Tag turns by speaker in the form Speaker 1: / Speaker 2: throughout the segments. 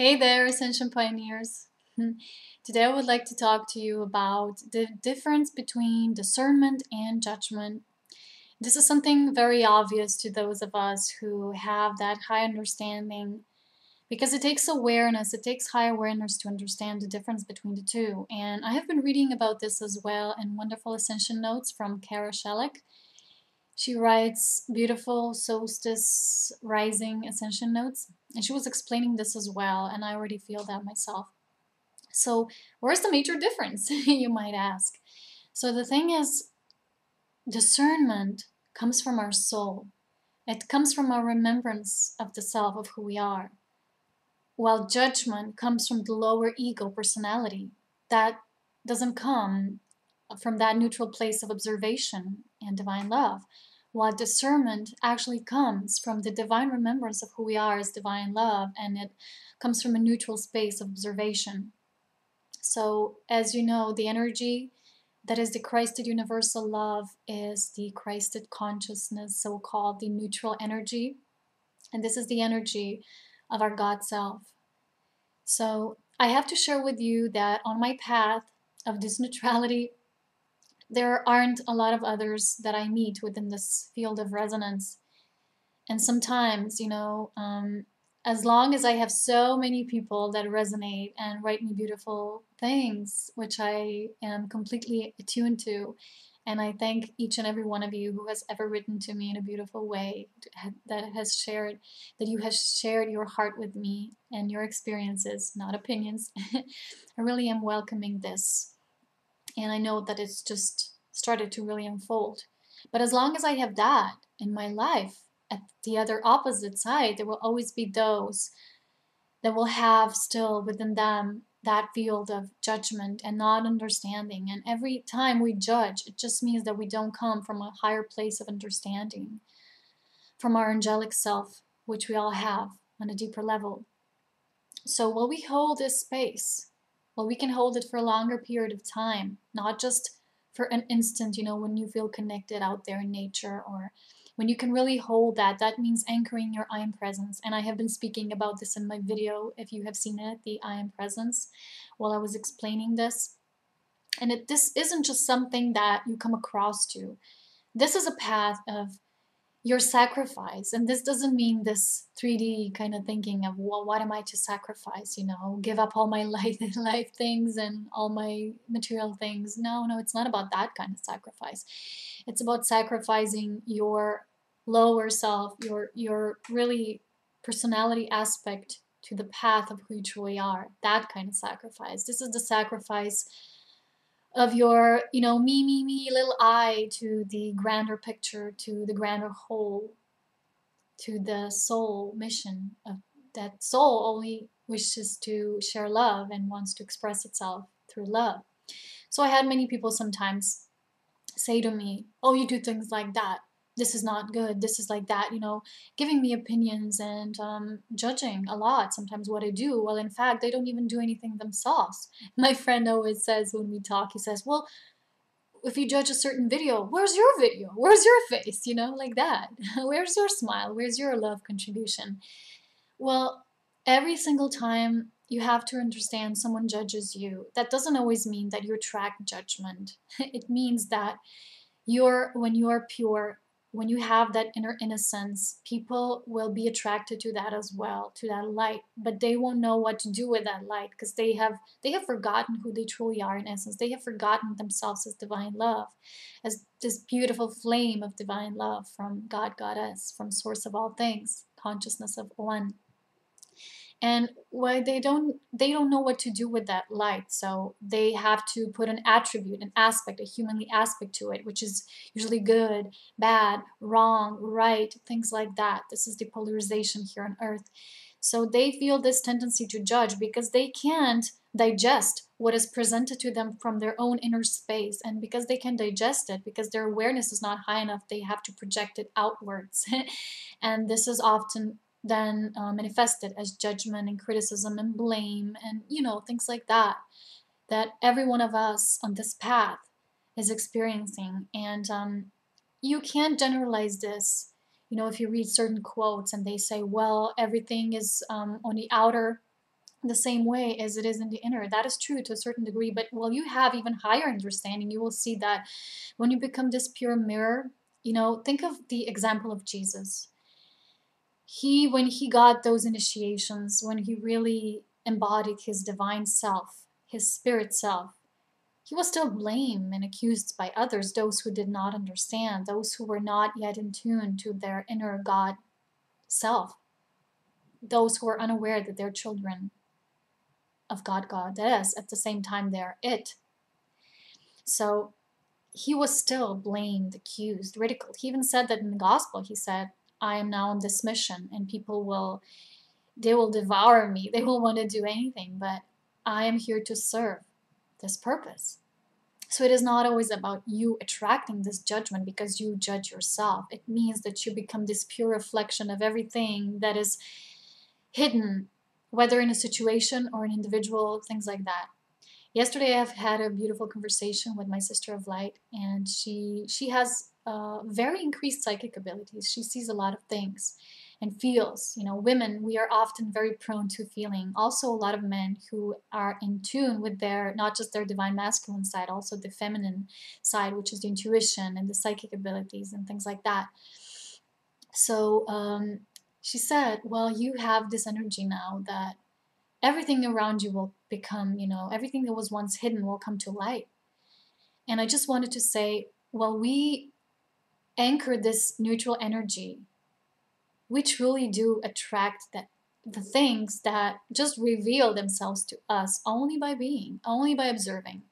Speaker 1: Hey there, Ascension Pioneers. Today I would like to talk to you about the difference between discernment and judgment. This is something very obvious to those of us who have that high understanding because it takes awareness, it takes high awareness to understand the difference between the two. And I have been reading about this as well in wonderful Ascension Notes from Kara Shellick. She writes beautiful solstice rising ascension notes, and she was explaining this as well, and I already feel that myself. So, where's the major difference, you might ask? So, the thing is, discernment comes from our soul, it comes from our remembrance of the self, of who we are, while judgment comes from the lower ego personality. That doesn't come from that neutral place of observation and divine love while discernment actually comes from the divine remembrance of who we are as divine love, and it comes from a neutral space of observation. So, as you know, the energy that is the Christed universal love is the Christed consciousness, so called the neutral energy. And this is the energy of our God self. So, I have to share with you that on my path of this neutrality there aren't a lot of others that I meet within this field of resonance. And sometimes, you know, um, as long as I have so many people that resonate and write me beautiful things, which I am completely attuned to, and I thank each and every one of you who has ever written to me in a beautiful way, that has shared, that you have shared your heart with me and your experiences, not opinions. I really am welcoming this and I know that it's just started to really unfold. But as long as I have that in my life, at the other opposite side, there will always be those that will have still within them that field of judgment and not understanding. And every time we judge, it just means that we don't come from a higher place of understanding, from our angelic self, which we all have on a deeper level. So while we hold this space, well, we can hold it for a longer period of time, not just for an instant, you know, when you feel connected out there in nature or when you can really hold that. That means anchoring your I am presence. And I have been speaking about this in my video, if you have seen it, the I am presence, while I was explaining this. And it, this isn't just something that you come across to. This is a path of your sacrifice. And this doesn't mean this 3D kind of thinking of, well, what am I to sacrifice? You know, give up all my life, life things and all my material things. No, no, it's not about that kind of sacrifice. It's about sacrificing your lower self, your your really personality aspect to the path of who you truly are. That kind of sacrifice. This is the sacrifice of your, you know, me, me, me little I to the grander picture, to the grander whole, to the soul mission of that soul only wishes to share love and wants to express itself through love. So I had many people sometimes say to me, Oh, you do things like that this is not good, this is like that, you know, giving me opinions and um, judging a lot sometimes what I do. Well, in fact, they don't even do anything themselves. My friend always says when we talk, he says, Well, if you judge a certain video, where's your video? Where's your face? You know, like that. Where's your smile? Where's your love contribution? Well, every single time you have to understand someone judges you, that doesn't always mean that you attract judgment. it means that you're, when you are pure, when you have that inner innocence, people will be attracted to that as well, to that light, but they won't know what to do with that light because they have they have forgotten who they truly are in essence. They have forgotten themselves as divine love, as this beautiful flame of divine love from God, Goddess, from source of all things, consciousness of one and why they don't they don't know what to do with that light so they have to put an attribute an aspect a humanly aspect to it which is usually good bad wrong right things like that. This is the polarization here on earth. So they feel this tendency to judge because they can't digest what is presented to them from their own inner space. And because they can digest it because their awareness is not high enough they have to project it outwards. And this is often then uh, manifested as judgment and criticism and blame and you know things like that that every one of us on this path is experiencing and um, you can't generalize this you know if you read certain quotes and they say well everything is um, on the outer the same way as it is in the inner. That is true to a certain degree, but while you have even higher understanding, you will see that when you become this pure mirror, you know, think of the example of Jesus. He, when he got those initiations, when he really embodied his divine self, his spirit self, he was still blamed and accused by others, those who did not understand, those who were not yet in tune to their inner God self, those who were unaware that they're children of God god Goddess, at the same time they're it. So he was still blamed, accused, ridiculed. He even said that in the gospel, he said, I am now on this mission and people will they will devour me. They will want to do anything, but I am here to serve this purpose. So it is not always about you attracting this judgment because you judge yourself. It means that you become this pure reflection of everything that is hidden, whether in a situation or an individual, things like that. Yesterday, I've had a beautiful conversation with my sister of light, and she she has uh, very increased psychic abilities. She sees a lot of things, and feels. You know, women, we are often very prone to feeling. Also, a lot of men who are in tune with their, not just their divine masculine side, also the feminine side, which is the intuition and the psychic abilities and things like that. So um, she said, Well, you have this energy now that everything around you will become, you know, everything that was once hidden will come to light. And I just wanted to say, while we anchor this neutral energy we truly do attract that the things that just reveal themselves to us only by being, only by observing.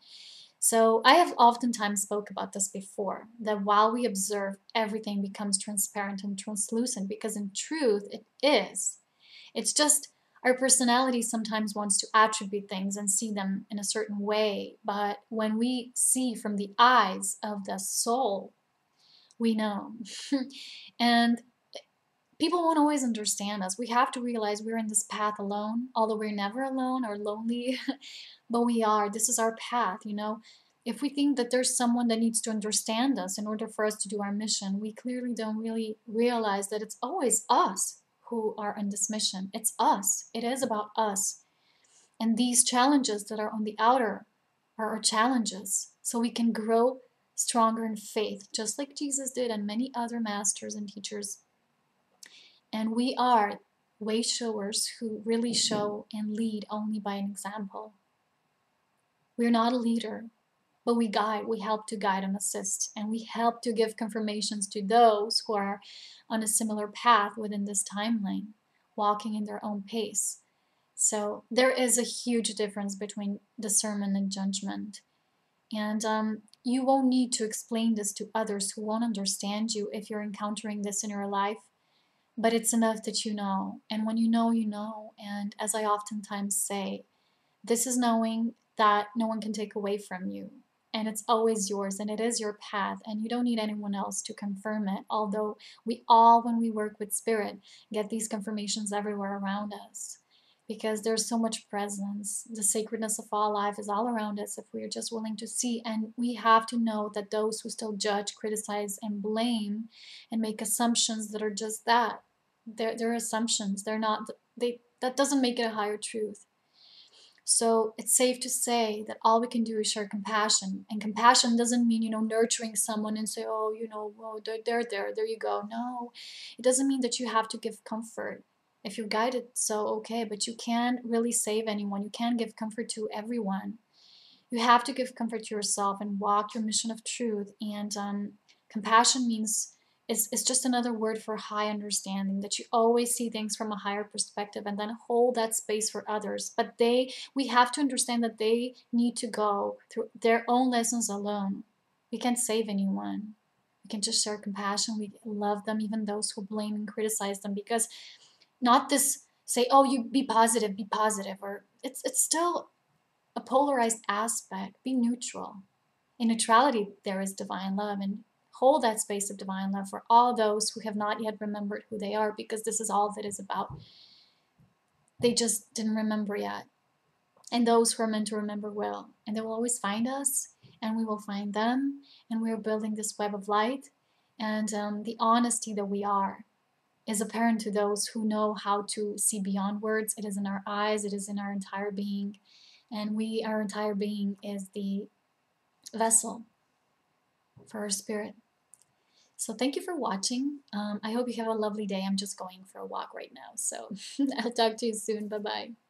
Speaker 1: So I have oftentimes spoke about this before, that while we observe, everything becomes transparent and translucent because in truth it is. It's just our personality sometimes wants to attribute things and see them in a certain way, but when we see from the eyes of the soul, we know. and people won't always understand us. We have to realize we're in this path alone, although we're never alone or lonely, but we are. This is our path, you know. If we think that there's someone that needs to understand us in order for us to do our mission, we clearly don't really realize that it's always us who are on this mission. It's us. It is about us. And these challenges that are on the outer are our challenges. So we can grow stronger in faith, just like Jesus did and many other masters and teachers and we are way showers who really show and lead only by an example. We're not a leader, but we guide, we help to guide and assist, and we help to give confirmations to those who are on a similar path within this timeline, walking in their own pace. So there is a huge difference between discernment and judgment. And um, you won't need to explain this to others who won't understand you if you're encountering this in your life but it's enough that you know. And when you know, you know. And as I oftentimes say, this is knowing that no one can take away from you. And it's always yours and it is your path, and you don't need anyone else to confirm it. Although we all, when we work with spirit, get these confirmations everywhere around us because there's so much presence. The sacredness of all life is all around us if we are just willing to see. And we have to know that those who still judge, criticize, and blame and make assumptions that are just that they're, they're assumptions. They're not, they, that doesn't make it a higher truth. So it's safe to say that all we can do is share compassion. And compassion doesn't mean, you know, nurturing someone and say, oh, you know, well, they're there, there, there you go. No, it doesn't mean that you have to give comfort. If you're guided, so okay, but you can't really save anyone. You can't give comfort to everyone. You have to give comfort to yourself and walk your mission of truth. And um, compassion means is, is just another word for high understanding that you always see things from a higher perspective and then hold that space for others. But they we have to understand that they need to go through their own lessons alone. We can't save anyone. We can just share compassion. We love them even those who blame and criticize them because not this say oh you be positive be positive or it's it's still a polarized aspect. Be neutral. In neutrality there is divine love and hold that space of divine love for all those who have not yet remembered who they are because this is all that is about. They just didn't remember yet. And those who are meant to remember will. And they will always find us, and we will find them. And we're building this web of light. And um, the honesty that we are is apparent to those who know how to see beyond words. It is in our eyes, it is in our entire being. And we, our entire being, is the vessel for our spirit. So thank you for watching. Um, I hope you have a lovely day. I'm just going for a walk right now. So I'll talk to you soon. Bye bye.